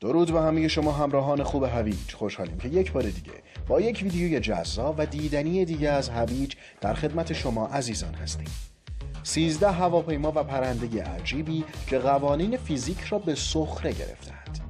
درود به همه شما همراهان خوب هویج. خوشحالیم که یک بار دیگه با یک ویدیوی جذاب و دیدنی دیگه از هویج در خدمت شما عزیزان هستیم. سیزده هواپیما و پرنده عجیبی که قوانین فیزیک را به سخره گرفتند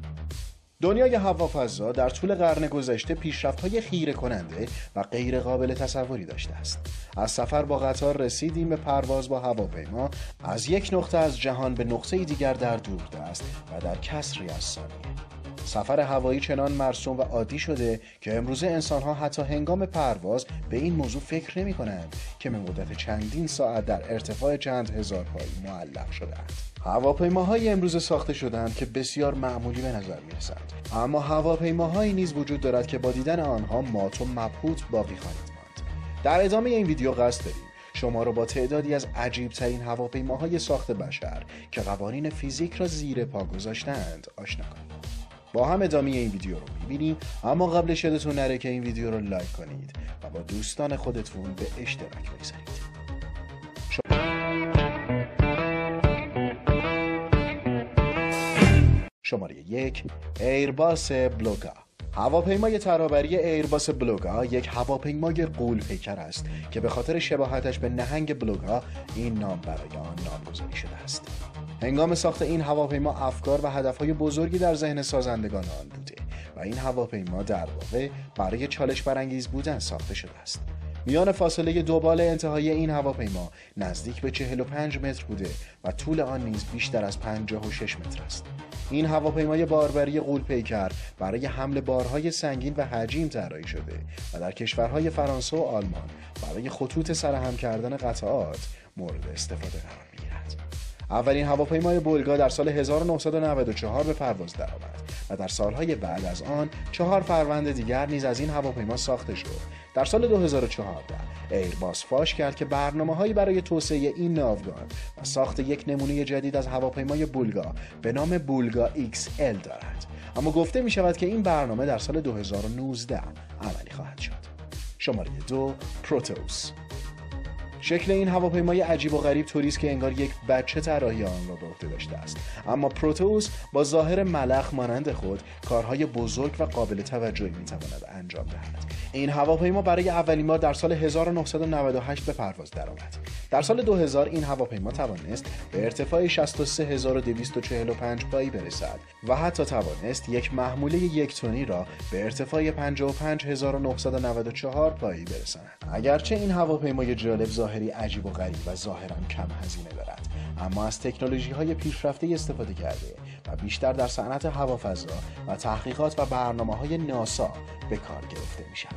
دنیای هوافضا در طول قرن گذشته پیشرفت های خیره کننده و غیر قابل تصوری داشته است. از سفر با قطار رسیدیم به پرواز با هواپیما از یک نقطه از جهان به نقطه دیگر در دوردست و در کسری از ثانیه. سفر هوایی چنان مرسوم و عادی شده که امروزه انسان ها حتی هنگام پرواز به این موضوع فکر نمی کنند که به مدت چندین ساعت در ارتفاع چند هزار پایی معلق شدند. هواپیماهای امروز ساخته شدند که بسیار معمولی به نظر می رسند. اما هواپیماهایی نیز وجود دارد که با دیدن آنها مات و مبهوت باقی خواهید ماند. در ادامه این ویدیو قصد داریم شما را با تعدادی از عجیب ترین هواپیماهای ساخت بشر که قوانین فیزیک را زیر پا گذاشتند آشنا کنیم. با هم ادامه این ویدیو رو می‌بینیم اما قبلش یادتون نره که این ویدیو رو لایک کنید و با دوستان خودتون به اشتراک بگذارید. شماره یک ایرباس بلوگا. هواپیمای ترابری ایرباس بلوگا یک هواپیمای قول پیکر است که به خاطر شباهتش به نهنگ بلوگا این نام برای آن نامگذاری شده است. هنگام ساخت این هواپیما افکار و هدفهای بزرگی در ذهن سازندگان آن بوده و این هواپیما در واقع برای چالش برانگیز بودن ساخته شده است. میان فاصله دو بال انتهایی این هواپیما نزدیک به 45 متر بوده و طول آن نیز بیشتر از 56 متر است. این هواپیمای باربری قول پیکر برای حمل بارهای سنگین و حجیم طراحی شده و در کشورهای فرانسه و آلمان برای خطوط سرهم کردن قطعات مورد استفاده قرار اولین هواپیمای بولگا در سال 1994 به پرواز درآمد و در سالهای بعد از آن چهار فروند دیگر نیز از این هواپیما ساخته شد. در سال 2014 ایرباس فاش کرد که برنامه هایی برای توسعه این ناوگان و ساخت یک نمونه جدید از هواپیمای بولگا به نام بولگا XL دارد. اما گفته می شود که این برنامه در سال 2019 عملی خواهد شد. شماره دو پروتوس. شکل این هواپیمای عجیب و غریب توریست که انگار یک بچه طراحی آن را به عهده داشته است. اما پروتوس با ظاهر ملخ مانند خود کارهای بزرگ و قابل توجهی می‌تواند انجام دهد. این هواپیما برای اولین بار در سال 1998 به پرواز درآمد. در سال 2000 این هواپیما توانست به ارتفاع 63245 پایی برسد و حتی توانست یک محموله یک تونی را به ارتفاع 55994 پایی برساند اگرچه این هواپیمای جالب ظاهری عجیب و غریب و ظاهرا کم هزینه دارد اما از تکنولوژی های پیشرفته استفاده کرده و بیشتر در صنعت هوافضا و تحقیقات و برنامه های ناسا به کار گرفته می شود.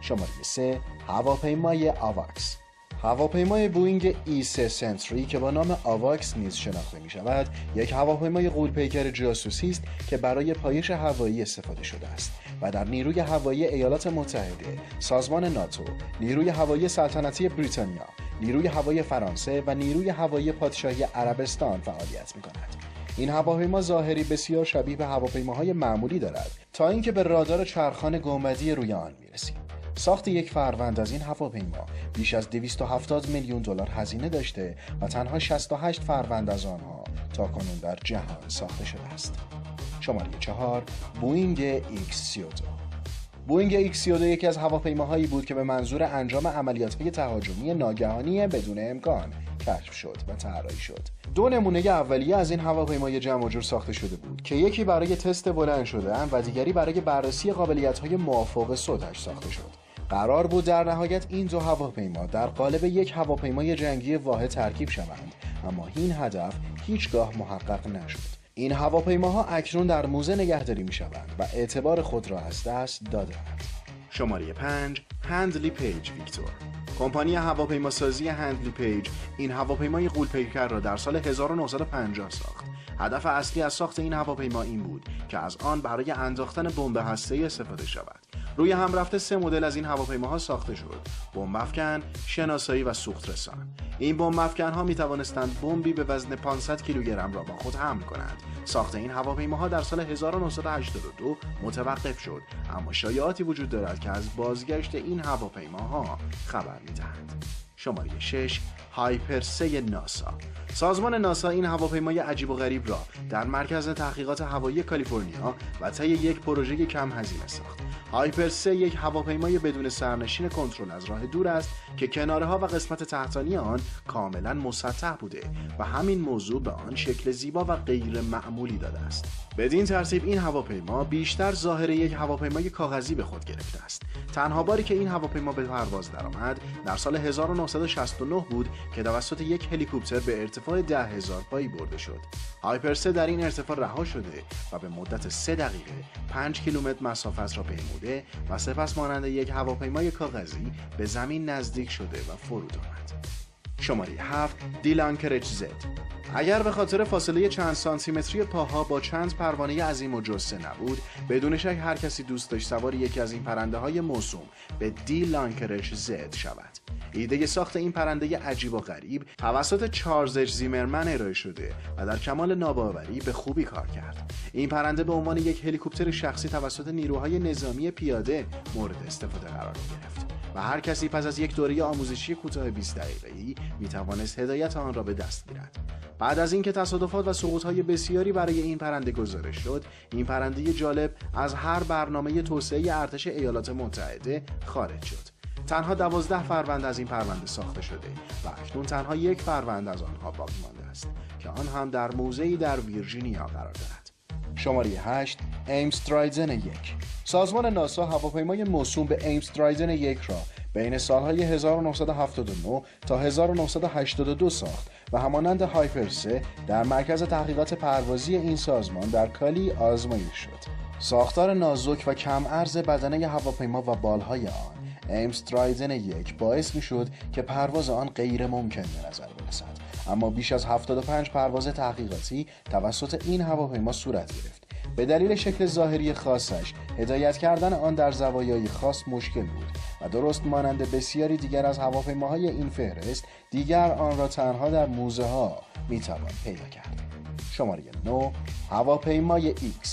شماره 3 هواپیمای آواکس هواپیمای بوینگ ای 3 سنتری که با نام آواکس نیز شناخته می شود یک هواپیمای غولپیکر جاسوسی است که برای پایش هوایی استفاده شده است و در نیروی هوایی ایالات متحده، سازمان ناتو، نیروی هوایی سلطنتی بریتانیا، نیروی هوایی فرانسه و نیروی هوایی پادشاهی عربستان فعالیت می کند. این هواپیما ظاهری بسیار شبیه به هواپیماهای معمولی دارد تا اینکه به رادار چرخان گنبدی روی آن می‌رسیم ساخت یک فروند از این هواپیما. بیش از 270 میلیون دلار هزینه داشته و تنها 68 فروند از آنها تا کنون در جهان ساخته شده است. شماره چهار بوینگ X32 بوینگ X32 یکی از هواپیماهایی بود که به منظور انجام عملیات تهاجمی ناگهانی بدون امکان کشف شدن طراحی شد. دو نمونه اولیه از این هواپیمای جمع جور ساخته شده بود که یکی برای تست بلند شدن و دیگری برای بررسی قابلیت های مافوق صوتش ساخته شد. قرار بود در نهایت این دو هواپیما در قالب یک هواپیمای جنگی واحد ترکیب شوند اما این هدف هیچگاه محقق نشد. این هواپیماها اکنون در موزه نگهداری می شوند و اعتبار خود را از دست دادند شماره 5 هندلی پیج ویکتور. کمپانی هواپیماسازی هندلی پیج این هواپیمای غول‌پیکر را در سال 1950 ساخت. هدف اصلی از ساخت این هواپیما این بود که از آن برای انداختن بمب هسته‌ای استفاده شود. روی هم رفته سه مدل از این هواپیماها ساخته شد. بمب افکن شناسایی و سوخت رسان. این بمب افکن ها می توانستند بمبی به وزن 500 کیلوگرم را با خود حمل کنند. ساخت این هواپیماها در سال 1982 متوقف شد. اما شایعاتی وجود دارد که از بازگشت این هواپیماها خبر می‌دهند شماره 6 هایپر 3 ناسا. سازمان ناسا این هواپیمای عجیب و غریب را در مرکز تحقیقات هوایی کالیفرنیا و طی یک پروژه کم هزینه ساخت. هایپر 3 یک هواپیمای بدون سرنشین کنترل از راه دور است که کناره ها و قسمت تحتانی آن کاملا مسطح بوده و همین موضوع به آن شکل زیبا و غیر معمولی داده است. بدین ترتیب این هواپیما بیشتر ظاهر یک هواپیمای کاغذی به خود گرفته است. تنها باری که این هواپیما به پرواز درآمد در سال 1969 بود که توسط یک هلیکوپتر به ارتفاع 10 هزار پایی برده شد. هایپر 3 در این ارتفاع رها شده و به مدت 3 دقیقه 5 کیلومتر مسافت را پیموده و سپس مانند یک هواپیمای کاغذی به زمین نزدیک شده و فرود آمد. شماره 7 دیلانکرچ زد. اگر به خاطر فاصله چند سانتیمتری پاها با چند پروانه عظیم و جسته نبود بدون شک هر کسی دوست داشت سوار یکی از این پرنده های موسوم به دی لانکرش زد شود. ایده ساخت این پرنده عجیب و غریب توسط چارلز زیمرمن ارائه شده و در کمال ناباوری به خوبی کار کرد. این پرنده به عنوان یک هلیکوپتر شخصی توسط نیروهای نظامی پیاده مورد استفاده قرار گرفت و هر کسی پس از یک دوره آموزشی کوتاه 20 دقیقه‌ای می توانست هدایت آن را به دست گیرد بعد از اینکه تصادفات و سقوطهای بسیاری برای این پرنده گزارش شد این پرنده جالب از هر برنامه توسعه ارتش ایالات متحده خارج شد. تنها دوازده فروند از این پرونده ساخته شده و اکنون تنها یک فروند از آنها باقی مانده است که آن هم در موزه‌ای در ویرجینیا قرار دارد شماره 8 ایمز ای‌دی یک. سازمان ناسا هواپیمای موسوم به ایمسترایزن یک را بین سالهای 1979 تا 1982 ساخت و همانند هایپر 3 در مرکز تحقیقات پروازی این سازمان در کالی آزمایش شد. ساختار نازک و کم عرض بدنه هواپیما و بالهای آن ایمسترایزن یک باعث می شد که پرواز آن غیر ممکن به نظر برسد اما بیش از 75 پرواز تحقیقاتی توسط این هواپیما صورت گرفت به دلیل شکل ظاهری خاصش هدایت کردن آن در زوایای خاص مشکل بود و درست مانند بسیاری دیگر از هواپیماهای این فهرست دیگر آن را تنها در موزه ها می‌توان پیدا کرد. شماره 9 هواپیمای X.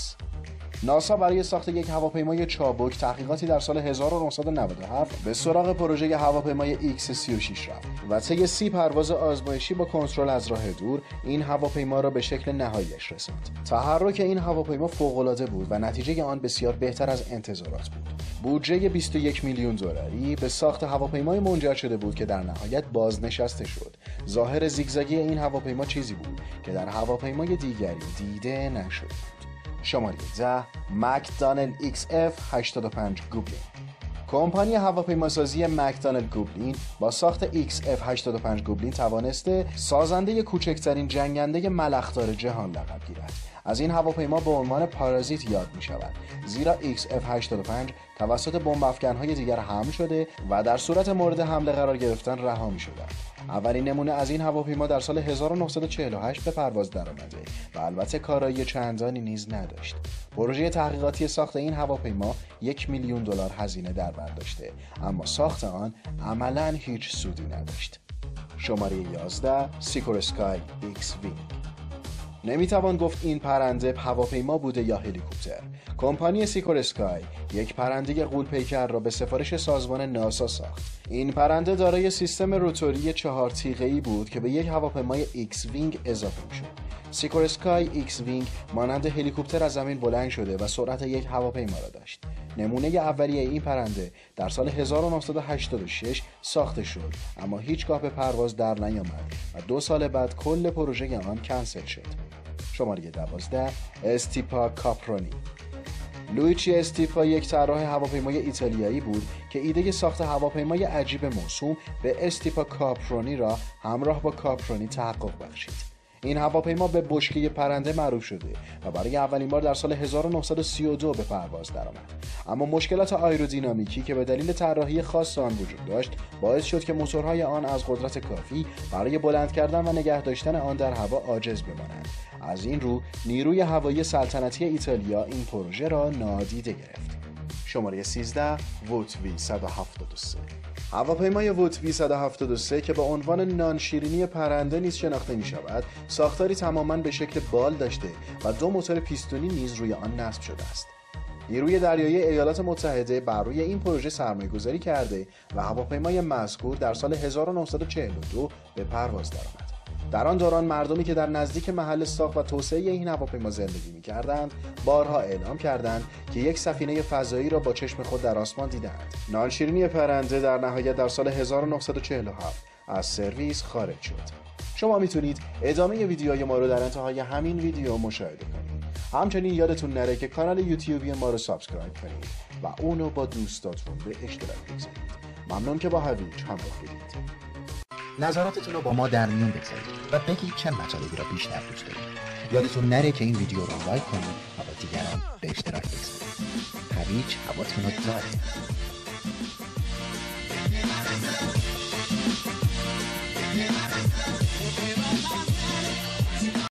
ناسا برای ساخت یک هواپیمای چابک تحقیقاتی در سال 1997 به سراغ پروژه هواپیمای X36 رفت و طی سی پرواز آزمایشی با کنترل از راه دور این هواپیما را به شکل نهاییش رساند. تحرک این هواپیما فوق‌العاده بود و نتیجه آن بسیار بهتر از انتظارات بود. بودجه 21 میلیون دلاری به ساخت هواپیمای منجر شده بود که در نهایت بازنشسته شد. ظاهر زیگزاگی این هواپیما چیزی بود که در هواپیمای دیگری دیده نشد. شماره 10 مکدانل XF 85 گوبلین. کمپانی هواپیماسازی مکدانل گوبلین با ساخت XF 85 گوبلین توانسته سازنده کوچکترین جنگنده ملختار جهان لقب گیرد. از این هواپیما به عنوان پارازیت یاد می شود زیرا XF85 توسط بمب افکن های دیگر حمل شده و در صورت مورد حمله قرار گرفتن رها می شدند اولین نمونه از این هواپیما در سال 1948 به پرواز درآمده و البته کارایی چندانی نیز نداشت. پروژه تحقیقاتی ساخت این هواپیما یک میلیون دلار هزینه در بر داشته اما ساخت آن عملا هیچ سودی نداشت. شماره 11 سیکورسکای ایکس نمی‌توان گفت این پرنده هواپیما بوده یا هلیکوپتر. کمپانی سیکورسکای یک پرنده غول پیکر را به سفارش سازمان ناسا ساخت. این پرنده دارای سیستم روتوری چهار ای بود که به یک هواپیمای ایکس وینگ اضافه می‌شد. سیکورسکای ایکس وینگ مانند هلیکوپتر از زمین بلند شده و سرعت یک هواپیما را داشت. نمونه اولیه این پرنده در سال 1986 ساخته شد اما هیچگاه به پرواز در نیامد و دو سال بعد کل پروژه آن کنسل شد. شماره 12 استیپا کاپرونی. لویچی استیپا یک طراح هواپیمای ایتالیایی بود که ایده ساخت هواپیمای عجیب موسوم به استیپا کاپرونی را همراه با کاپرونی تحقق بخشید. این هواپیما به بشکه پرنده معروف شده و برای اولین بار در سال 1932 به پرواز درآمد. اما مشکلات آیرودینامیکی که به دلیل طراحی خاص آن وجود داشت باعث شد که موتورهای آن از قدرت کافی برای بلند کردن و نگه داشتن آن در هوا عاجز بمانند. از این رو نیروی هوایی سلطنتی ایتالیا این پروژه را نادیده گرفت. شماره 13 ووت وی 173 هواپیمای ووت 173 که به عنوان نانشیرینی پرنده نیز شناخته می شود ساختاری تماما به شکل بال داشته و دو موتور پیستونی نیز روی آن نصب شده است نیروی دریایی ایالات متحده بر روی این پروژه سرمایه گذاری کرده و هواپیمای مذکور در سال 1942 به پرواز درآمد. در آن دوران مردمی که در نزدیک محل ساخت و توسعه این هواپیما زندگی می‌کردند بارها اعلام کردند که یک سفینه فضایی را با چشم خود در آسمان دیدند نان‌شیرینی پرنده در نهایت در سال 1947 از سرویس خارج شد. شما می‌تونید ادامه ویدیوهای ما رو در انتهای همین ویدیو مشاهده کنید. همچنین یادتون نره که کانال یوتیوبی ما رو subscribe کنید و اونو با دوستاتون به اشتراک بگذارید. ممنون که با هویج همراه بودید. نظراتتون رو با ما در میون بگذارید و بگید چه مطالبی را بیشتر دوست دارید. یادتون نره که این ویدیو رو لایک کنید و با دیگران به اشتراک بگذارید. هویج هواتون رو داره.